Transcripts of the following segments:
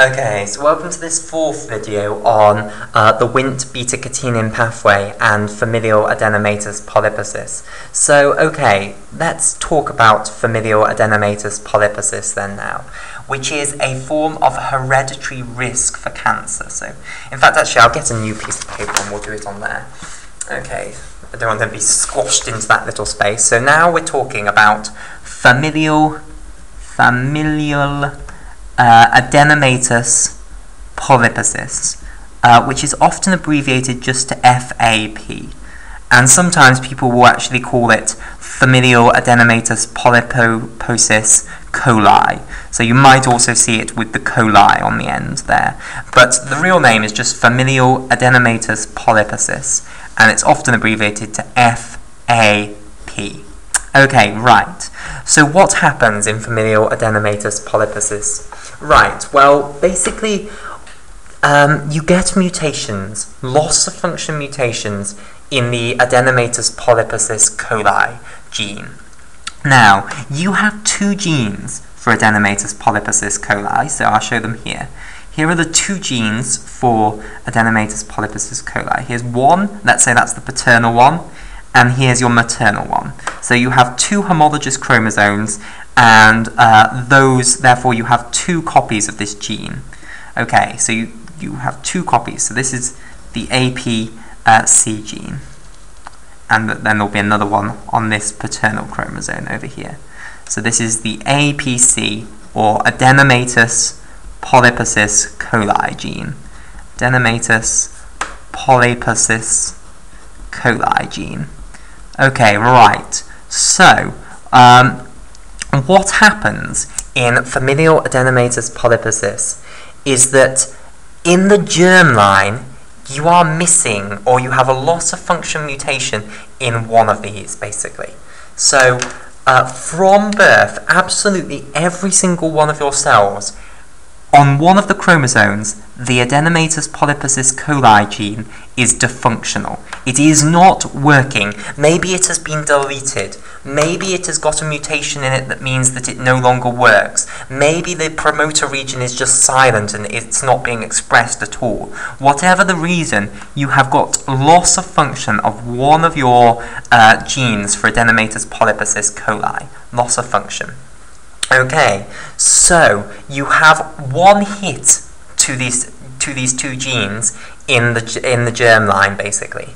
Okay, so welcome to this fourth video on uh, the Wnt beta-catenin pathway and familial adenomatous polyposis. So, okay, let's talk about familial adenomatous polyposis then now, which is a form of hereditary risk for cancer. So, in fact, actually, I'll get a new piece of paper and we'll do it on there. Okay, I don't want them to be squashed into that little space. So now we're talking about familial, familial uh, adenomatous polyposis, uh, which is often abbreviated just to FAP. And sometimes people will actually call it familial adenomatous polyposis coli. So you might also see it with the coli on the end there. But the real name is just familial adenomatous polyposis, and it's often abbreviated to FAP. Okay, right. So what happens in familial adenomatous polyposis? Right, well, basically, um, you get mutations, loss of function mutations, in the adenomatous polyposis coli gene. Now, you have two genes for adenomatous polyposis coli, so I'll show them here. Here are the two genes for adenomatous polyposis coli. Here's one, let's say that's the paternal one, and here's your maternal one. So you have two homologous chromosomes, and uh, those, therefore, you have two copies of this gene. Okay, so you, you have two copies. So this is the APC uh, gene, and then there'll be another one on this paternal chromosome over here. So this is the APC, or adenomatous polyposis coli gene. Adenomatous polyposis coli gene. Okay, right. So, um, what happens in familial adenomatous polyposis is that in the germline, you are missing or you have a loss of function mutation in one of these, basically. So, uh, from birth, absolutely every single one of your cells, on one of the chromosomes, the adenomatous polyposis coli gene is dysfunctional. It is not working. Maybe it has been deleted. Maybe it has got a mutation in it that means that it no longer works. Maybe the promoter region is just silent and it's not being expressed at all. Whatever the reason, you have got loss of function of one of your uh, genes for adenomatous polyposis coli. Loss of function. Okay, so you have one hit to these to these two genes in the in the germline basically.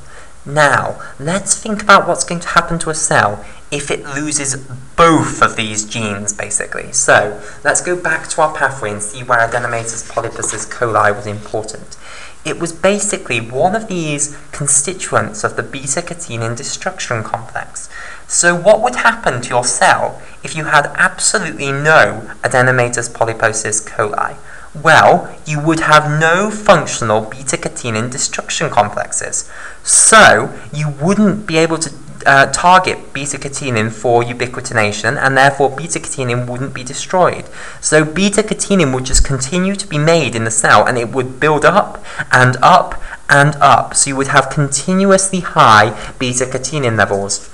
Now, let's think about what's going to happen to a cell if it loses both of these genes, basically. So, let's go back to our pathway and see where adenomatous polyposis coli was important. It was basically one of these constituents of the beta-catenin destruction complex. So what would happen to your cell if you had absolutely no adenomatous polyposis coli? Well, you would have no functional beta-catenin destruction complexes. So, you wouldn't be able to uh, target beta-catenin for ubiquitination, and therefore beta-catenin wouldn't be destroyed. So beta-catenin would just continue to be made in the cell, and it would build up and up and up. So you would have continuously high beta-catenin levels.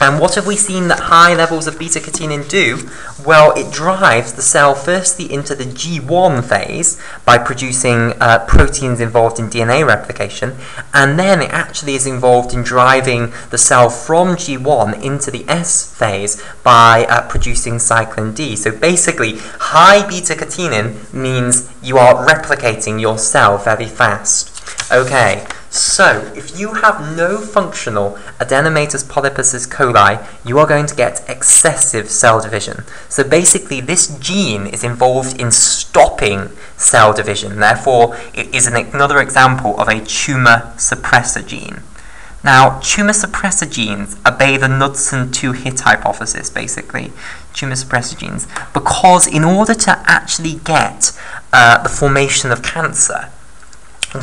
And what have we seen that high levels of beta-catenin do? Well, it drives the cell firstly into the G1 phase by producing uh, proteins involved in DNA replication, and then it actually is involved in driving the cell from G1 into the S phase by uh, producing cyclin D. So basically, high beta-catenin means you are replicating your cell very fast. Okay, so, if you have no functional adenomatous polyposis coli, you are going to get excessive cell division. So basically, this gene is involved in stopping cell division. Therefore, it is an, another example of a tumor suppressor gene. Now, tumor suppressor genes obey the Knudson 2 hit hypothesis, basically, tumor suppressor genes, because in order to actually get uh, the formation of cancer,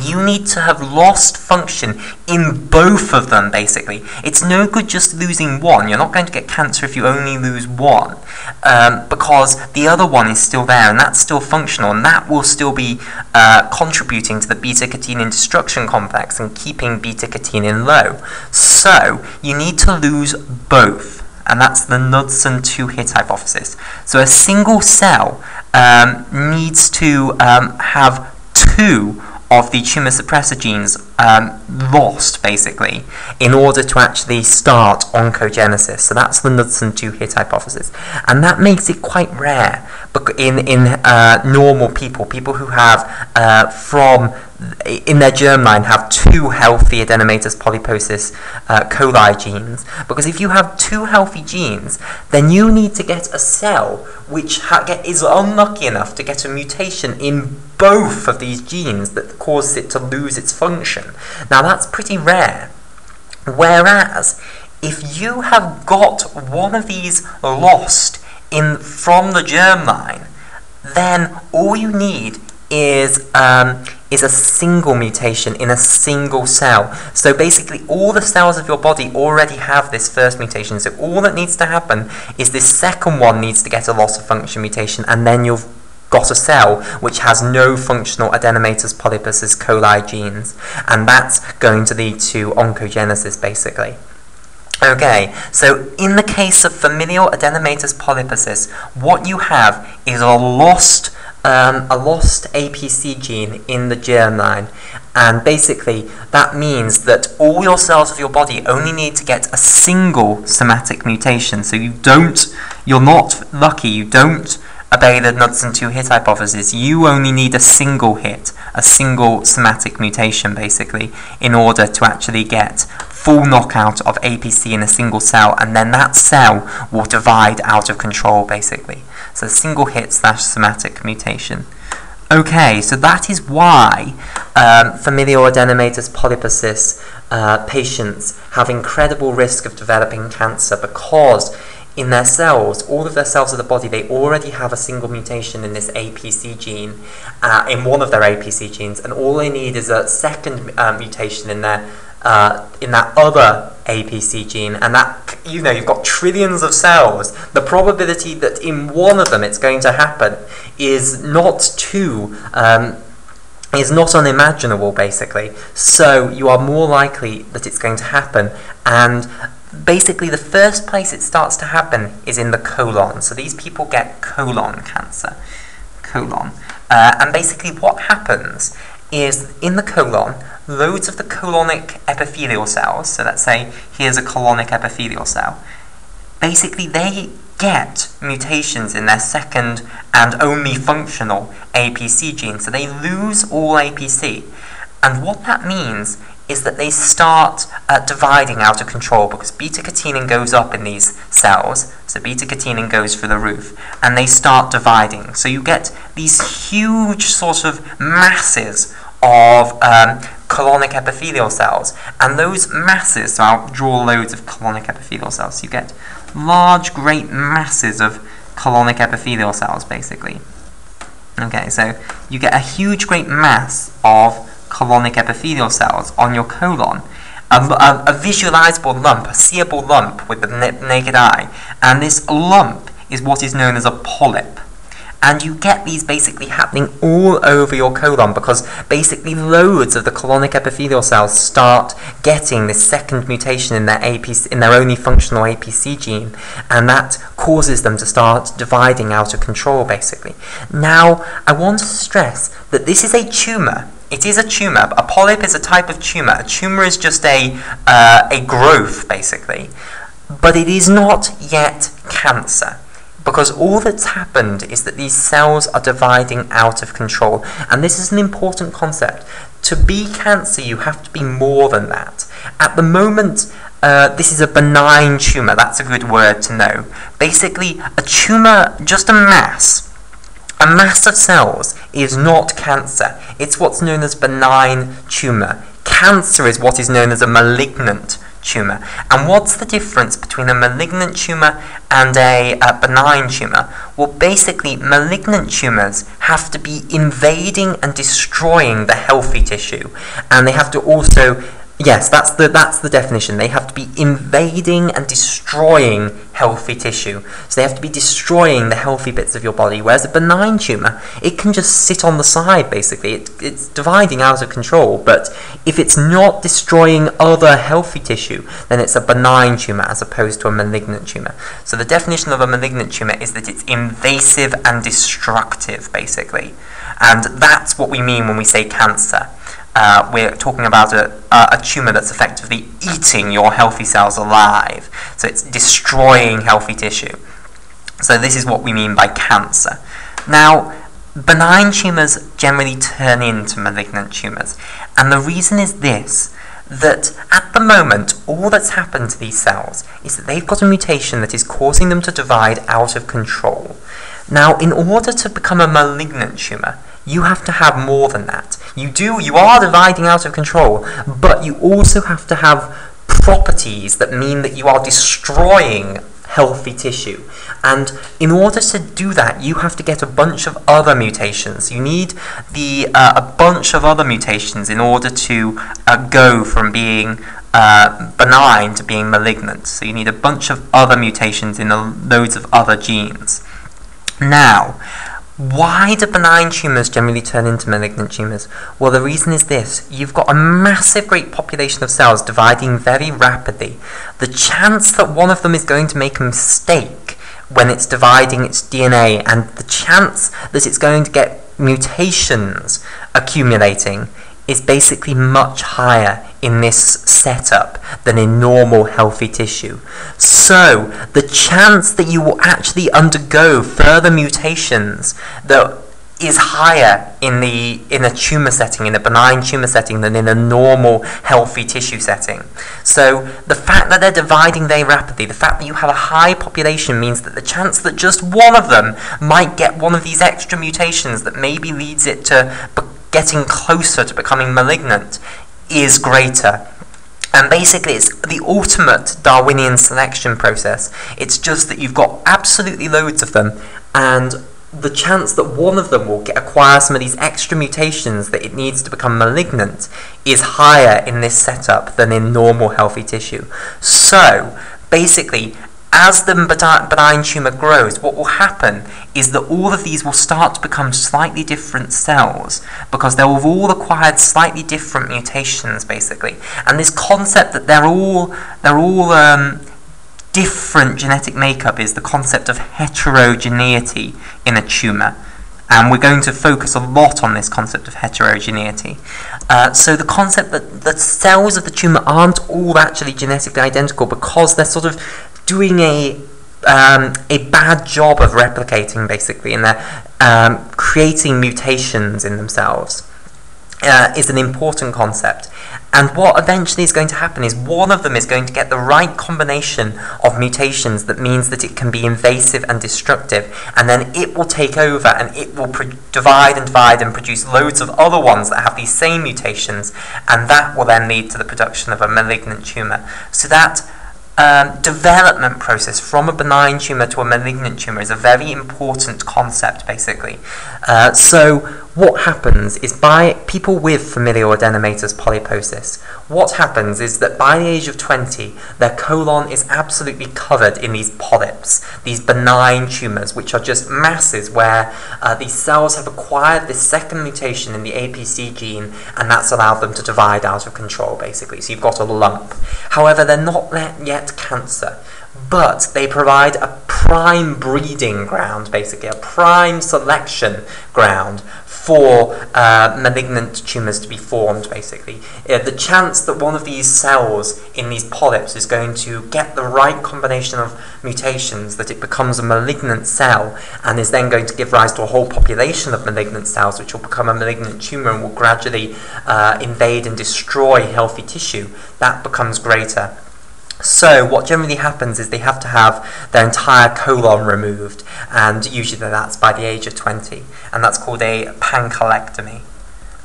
you need to have lost function in both of them, basically. It's no good just losing one. You're not going to get cancer if you only lose one, um, because the other one is still there, and that's still functional, and that will still be uh, contributing to the beta-catenin destruction complex and keeping beta-catenin low. So, you need to lose both. and that's the Knudson two-hit hypothesis. So a single cell um, needs to um, have two of the tumor suppressor genes um, lost, basically, in order to actually start oncogenesis. So that's the Knudson two-hit hypothesis. And that makes it quite rare in, in uh, normal people, people who have uh, from in their germline have two healthy adenomatous polyposis uh, coli genes. Because if you have two healthy genes then you need to get a cell which get, is unlucky enough to get a mutation in both of these genes that causes it to lose its function. Now that's pretty rare. Whereas if you have got one of these lost in from the germline then all you need is um, is a single mutation in a single cell. So basically all the cells of your body already have this first mutation. So all that needs to happen is this second one needs to get a loss of function mutation and then you've got a cell which has no functional adenomatous polyposis coli genes. And that's going to lead to oncogenesis basically. Okay, so in the case of familial adenomatous polyposis, what you have is a lost um, a lost APC gene in the germline. And basically, that means that all your cells of your body only need to get a single somatic mutation. So you don't, you're not lucky, you don't obey the Knudson 2 hit hypothesis. You only need a single hit, a single somatic mutation, basically, in order to actually get full knockout of APC in a single cell, and then that cell will divide out of control, basically. So single hit slash somatic mutation. Okay, so that is why um, familial adenomatous polyposis uh, patients have incredible risk of developing cancer because in their cells, all of their cells of the body, they already have a single mutation in this APC gene, uh, in one of their APC genes, and all they need is a second uh, mutation in their uh, in that other APC gene, and that you know you've got trillions of cells. The probability that in one of them it's going to happen is not too um, is not unimaginable, basically. So you are more likely that it's going to happen, and basically the first place it starts to happen is in the colon. So these people get colon cancer, colon, uh, and basically what happens is in the colon loads of the colonic epithelial cells, so let's say here's a colonic epithelial cell, basically they get mutations in their second and only functional APC gene, so they lose all APC. And what that means is that they start uh, dividing out of control because beta-catenin goes up in these cells, so beta-catenin goes through the roof, and they start dividing. So you get these huge sort of masses of um, colonic epithelial cells. And those masses, so I'll draw loads of colonic epithelial cells. So you get large, great masses of colonic epithelial cells, basically. Okay, so you get a huge, great mass of colonic epithelial cells on your colon. A, a, a visualizable lump, a seeable lump with the naked eye. And this lump is what is known as a polyp and you get these basically happening all over your colon because basically loads of the colonic epithelial cells start getting this second mutation in their APC, in their only functional APC gene, and that causes them to start dividing out of control basically. Now, I want to stress that this is a tumor. It is a tumor. A polyp is a type of tumor. A tumor is just a uh, a growth basically, but it is not yet cancer because all that's happened is that these cells are dividing out of control. And this is an important concept. To be cancer, you have to be more than that. At the moment, uh, this is a benign tumor. That's a good word to know. Basically, a tumor, just a mass, a mass of cells is not cancer. It's what's known as benign tumor. Cancer is what is known as a malignant tumour. And what's the difference between a malignant tumour and a, a benign tumour? Well, basically, malignant tumours have to be invading and destroying the healthy tissue, and they have to also Yes, that's the that's the definition. They have to be invading and destroying healthy tissue. So they have to be destroying the healthy bits of your body. Whereas a benign tumor, it can just sit on the side basically. It, it's dividing out of control. But if it's not destroying other healthy tissue, then it's a benign tumor as opposed to a malignant tumor. So the definition of a malignant tumor is that it's invasive and destructive basically. And that's what we mean when we say cancer uh, we're talking about a, a tumour that's effectively eating your healthy cells alive. So it's destroying healthy tissue. So this is what we mean by cancer. Now, benign tumours generally turn into malignant tumours. And the reason is this that at the moment, all that's happened to these cells is that they've got a mutation that is causing them to divide out of control. Now, in order to become a malignant tumour, you have to have more than that. You do, you are dividing out of control, but you also have to have properties that mean that you are destroying healthy tissue. And in order to do that, you have to get a bunch of other mutations. You need the uh, a bunch of other mutations in order to uh, go from being uh, benign to being malignant. So you need a bunch of other mutations in loads of other genes. Now, why do benign tumours generally turn into malignant tumours? Well, the reason is this. You've got a massive great population of cells dividing very rapidly. The chance that one of them is going to make a mistake when it's dividing its DNA and the chance that it's going to get mutations accumulating is basically much higher in this setup than in normal healthy tissue. So, the chance that you will actually undergo further mutations that is higher in the in a tumor setting, in a benign tumor setting, than in a normal healthy tissue setting. So the fact that they're dividing very rapidly, the fact that you have a high population means that the chance that just one of them might get one of these extra mutations that maybe leads it to getting closer to becoming malignant is greater. And basically, it's the ultimate Darwinian selection process. It's just that you've got absolutely loads of them, and the chance that one of them will get, acquire some of these extra mutations that it needs to become malignant is higher in this setup than in normal healthy tissue. So, basically, as the benign tumour grows, what will happen is that all of these will start to become slightly different cells because they will have all acquired slightly different mutations, basically. And this concept that they're all they're all um, different genetic makeup is the concept of heterogeneity in a tumour. And we're going to focus a lot on this concept of heterogeneity. Uh, so the concept that the cells of the tumour aren't all actually genetically identical because they're sort of doing a um, a bad job of replicating, basically, and they're um, creating mutations in themselves. Uh, is an important concept. And what eventually is going to happen is one of them is going to get the right combination of mutations that means that it can be invasive and destructive, and then it will take over and it will divide and divide and produce loads of other ones that have these same mutations, and that will then lead to the production of a malignant tumor. So that um, development process from a benign tumour to a malignant tumour is a very important concept, basically. Uh, so, what happens is by people with familial adenomatous polyposis, what happens is that by the age of 20, their colon is absolutely covered in these polyps, these benign tumours, which are just masses where uh, these cells have acquired this second mutation in the APC gene, and that's allowed them to divide out of control, basically. So you've got a lump. However, they're not yet cancer but they provide a prime breeding ground, basically, a prime selection ground for uh, malignant tumours to be formed, basically. Uh, the chance that one of these cells in these polyps is going to get the right combination of mutations, that it becomes a malignant cell, and is then going to give rise to a whole population of malignant cells, which will become a malignant tumour and will gradually uh, invade and destroy healthy tissue, that becomes greater. So what generally happens is they have to have their entire colon removed, and usually that's by the age of 20, and that's called a pancolectomy,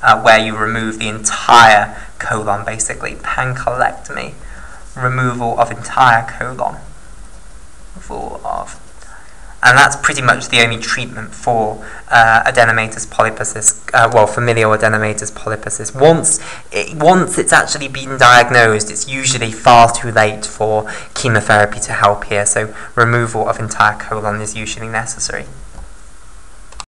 uh, where you remove the entire colon, basically. Pancolectomy, removal of entire colon. Removal of and that's pretty much the only treatment for uh, adenomatous polyposis, uh, well, familial adenomatous polyposis. Once, it, once it's actually been diagnosed, it's usually far too late for chemotherapy to help here, so removal of entire colon is usually necessary.